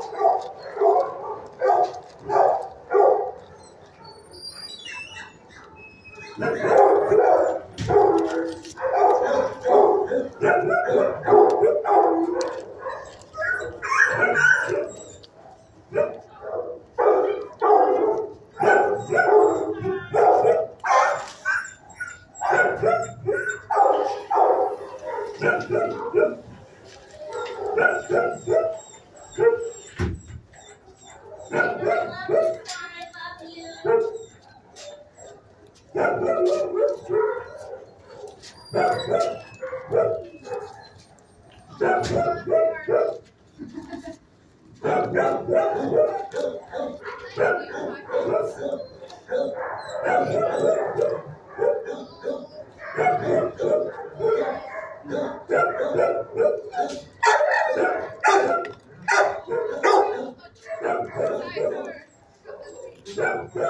Thank you. Listening?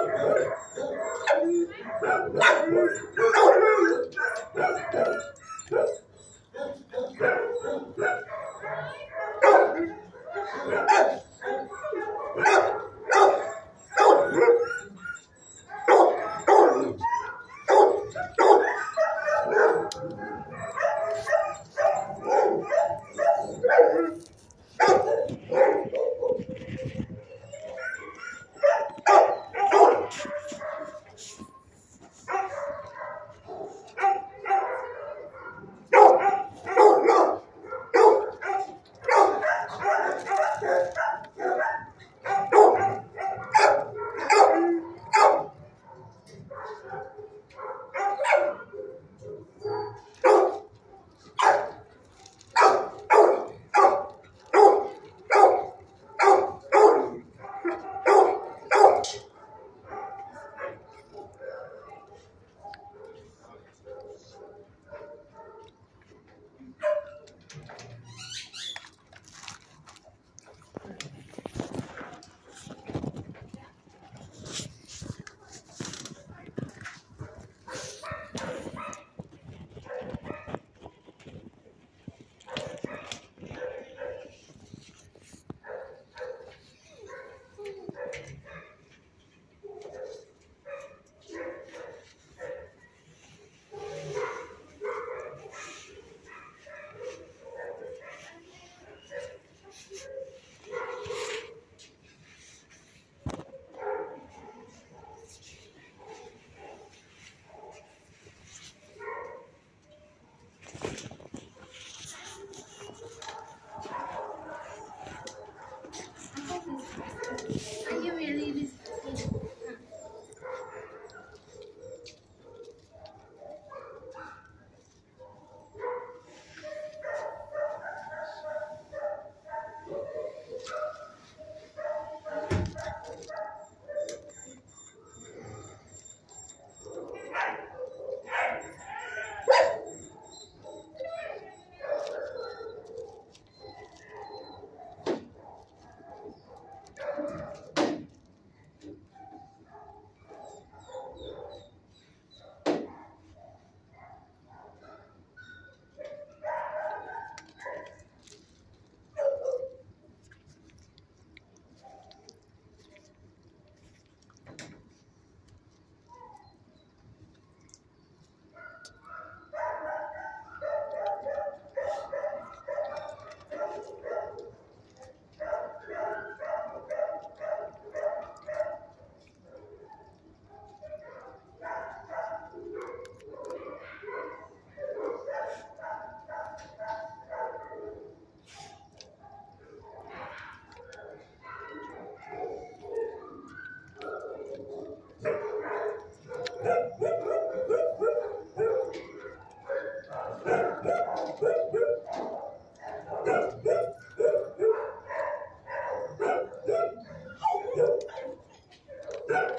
Yeah.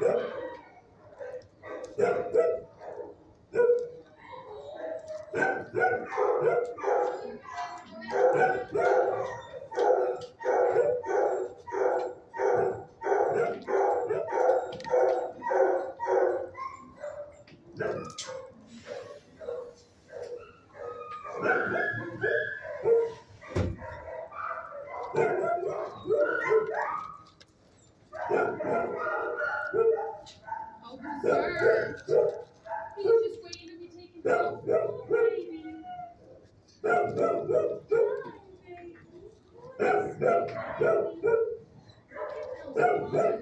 Yeah. Yeah. Oh, to be taken care of. Oh, baby.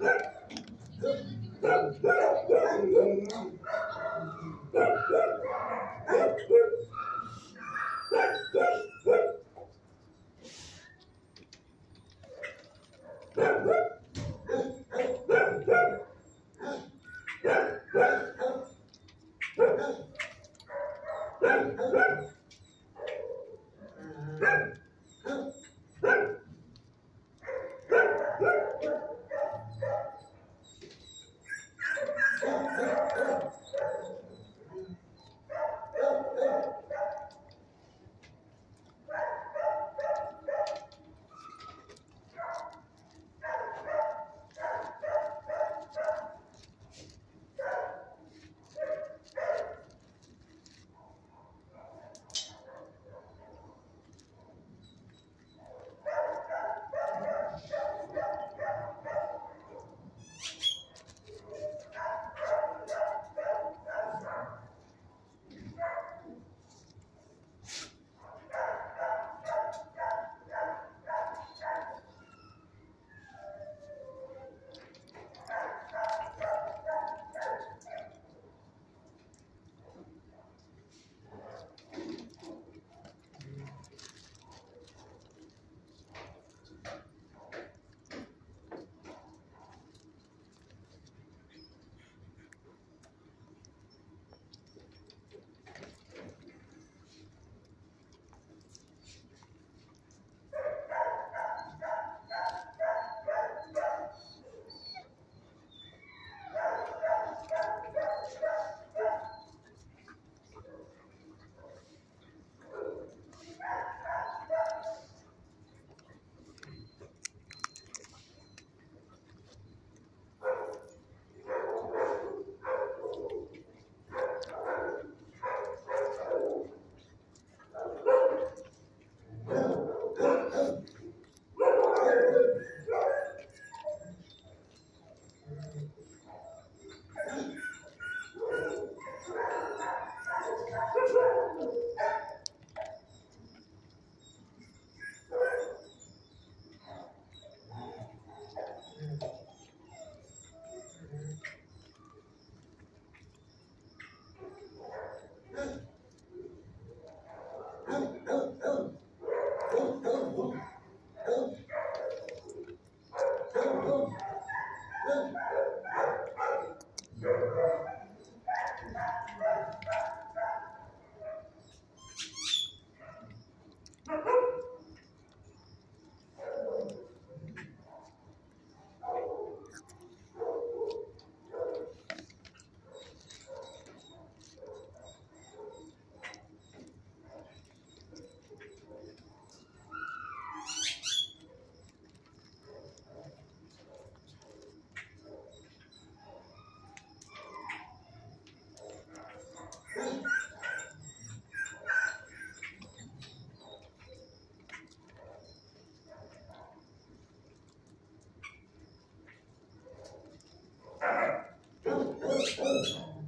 Yeah.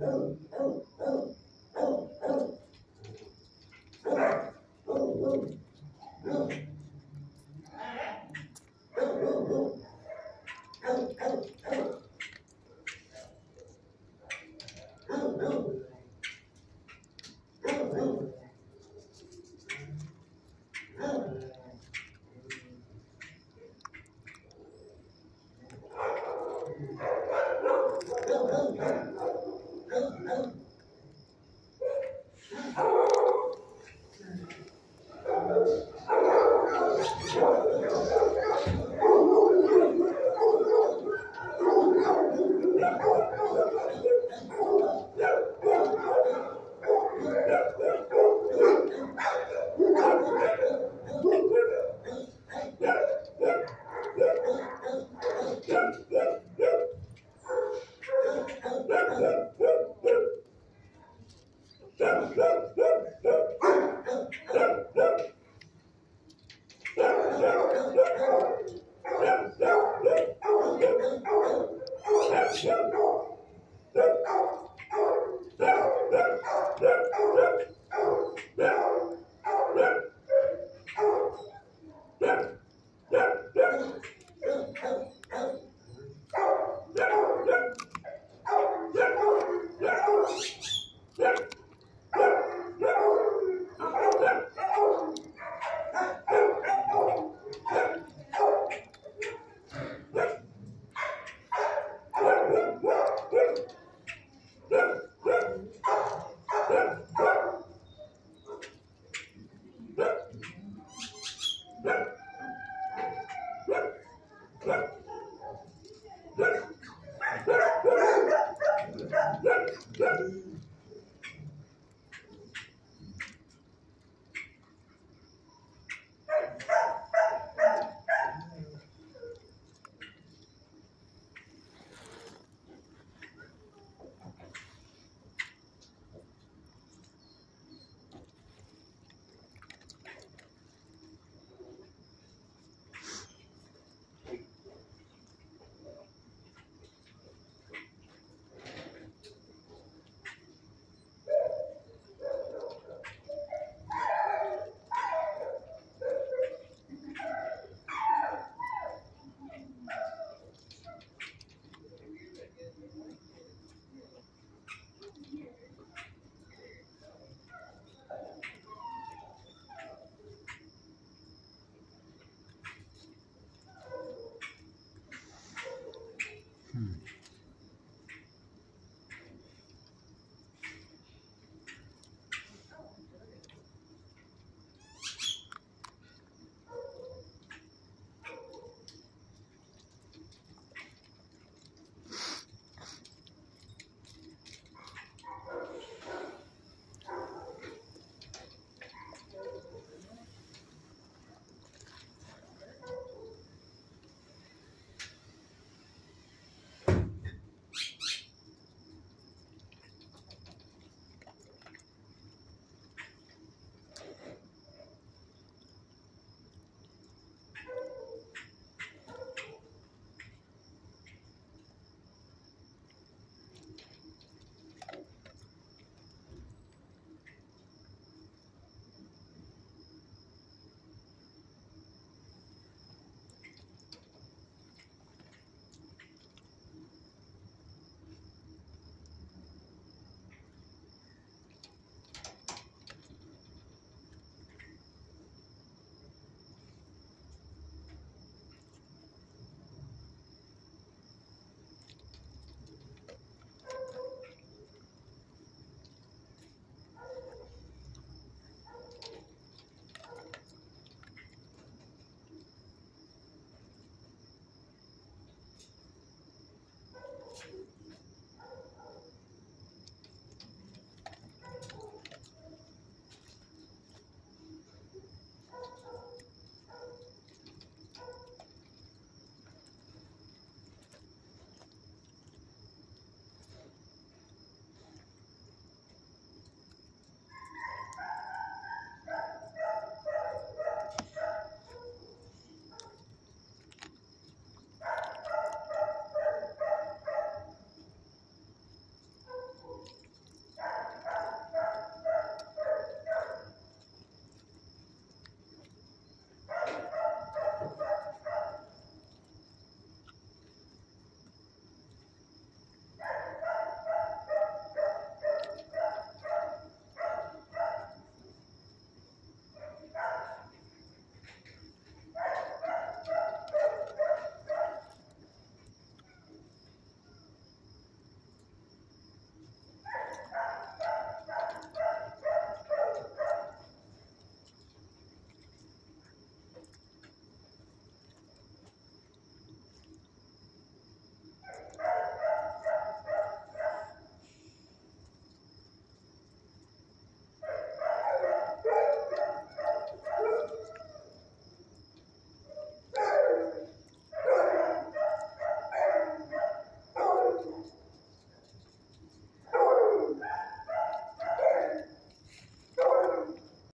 Oh. Yeah.